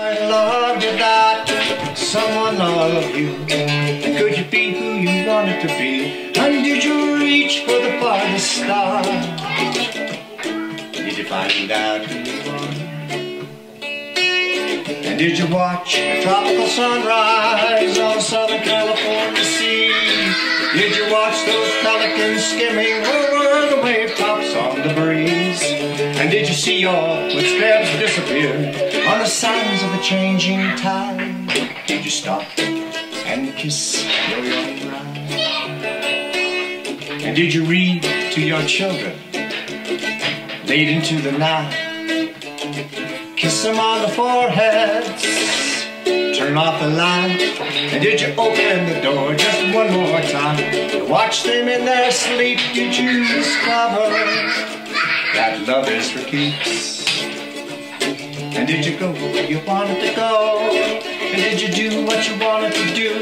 I love without someone love you. Could you be who you wanted to be? And did you reach for the farthest star? Did you find out who you? And did you watch a tropical sunrise on Southern California sea? Did you watch those pelicans skimming over the wave tops on the breeze? And did you see your footsteps disappear on the sands of the changing tide? Did you stop and kiss your young bride? And did you read to your children late into the night? Kiss them on the foreheads, turn off the light. And did you open the door just one more time? You watch them in their sleep, did you discover that love is for keeps? And did you go where you wanted to go? And did you do what you wanted to do?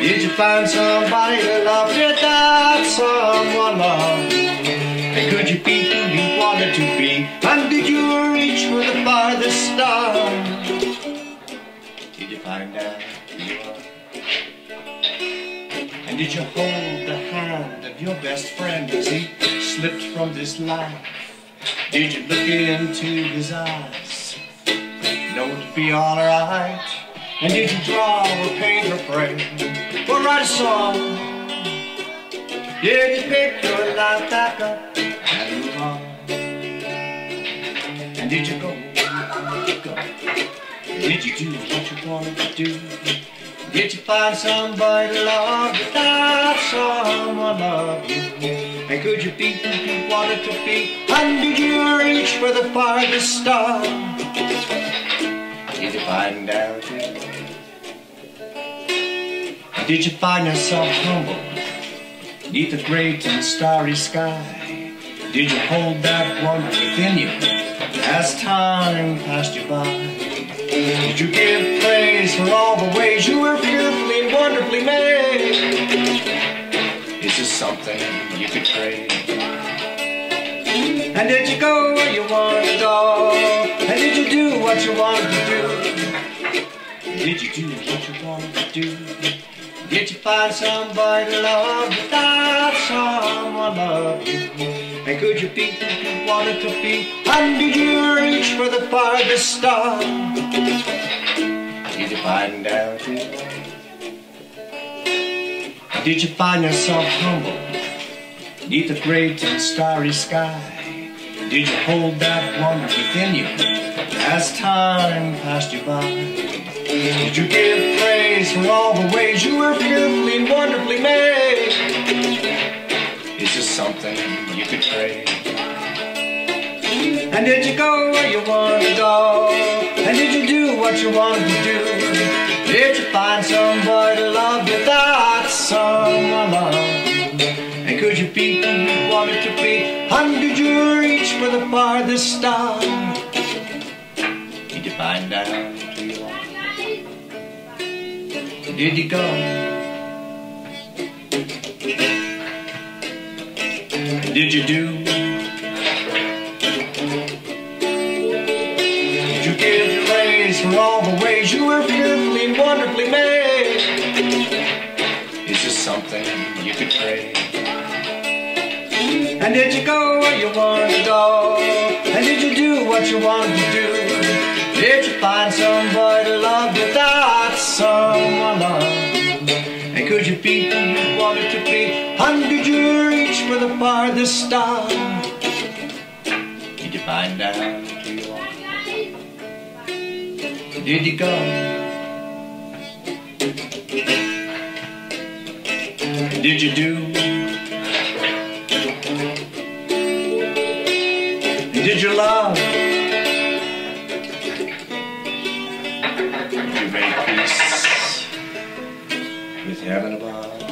Did you find somebody to love without someone love? And could you be who you wanted to be? And did you reach for the farthest star? Did you find out who you are? And did you hold the hand of your best friend as he slipped from this life? Did you look into his eyes? It be alright? And did you draw or paint or pray or write a song? Did you pick your life back up and move on? And did you go? Did you go? Did you do what you wanted to do? Did you find somebody to love without someone love you? And could you be who you wanted to be? And did you reach for the farthest star? Did you find out? Did you find yourself humble beneath the great and starry sky? Did you hold that wonder within you as time passed you by? Did you give praise for all the ways you were fearfully and wonderfully made? Is this something you could trade? And did you go where you wanted to go? And did you do what you wanted? Did you do what you wanted to do? Did you find somebody to love without someone love you? And could you be who you wanted to be? And did you reach for the farthest star? Did you find out who? Did you find yourself humble beneath the great and starry sky? Did you hold that wonder within you as time passed you by? Did you give praise for all the ways you were fearfully and wonderfully made? Is this something you could trade? And did you go where you wanted to go? And did you do what you wanted to do? Did you find somebody to love without someone love? And could you be who you wanted to be? And did you reach for the farthest star? Did you find out you? Did you go? Did you do? Did you give praise for all the ways you were fearfully and wonderfully made? Is this something you could trade? And did you go where you wanted to go? And did you do what you wanted to do? Did you find somebody to love without someone love? And could you be who you wanted to be? And did you reach for the farthest star? Did you find out who you? Did you go? Did you do? Did you love? You yeah.